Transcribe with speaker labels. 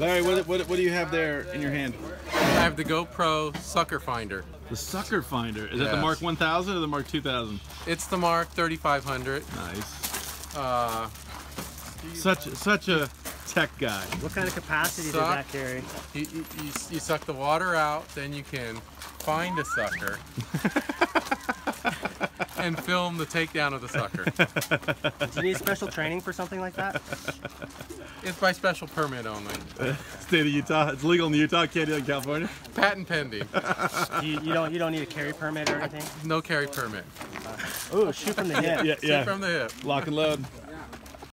Speaker 1: Larry, what, what, what do you have there in your hand?
Speaker 2: I have the GoPro Sucker Finder.
Speaker 1: The Sucker Finder. Is that the Mark 1000 or the Mark 2000?
Speaker 2: It's the Mark 3500.
Speaker 1: Nice.
Speaker 2: Uh,
Speaker 1: Such such a tech guy.
Speaker 3: What kind of capacity does that carry?
Speaker 2: you, you, you, you suck the water out, then you can find a sucker and film the takedown of the sucker.
Speaker 3: Do you need special training for something like that?
Speaker 2: It's by special permit only.
Speaker 1: State of Utah. It's legal in Utah, can't do it in California.
Speaker 2: Patent pending.
Speaker 3: You, you don't you don't need a carry permit or anything?
Speaker 2: No carry permit.
Speaker 3: Oh, shoot from the hip.
Speaker 1: Yeah,
Speaker 2: Shoot from the hip.
Speaker 1: Lock and load.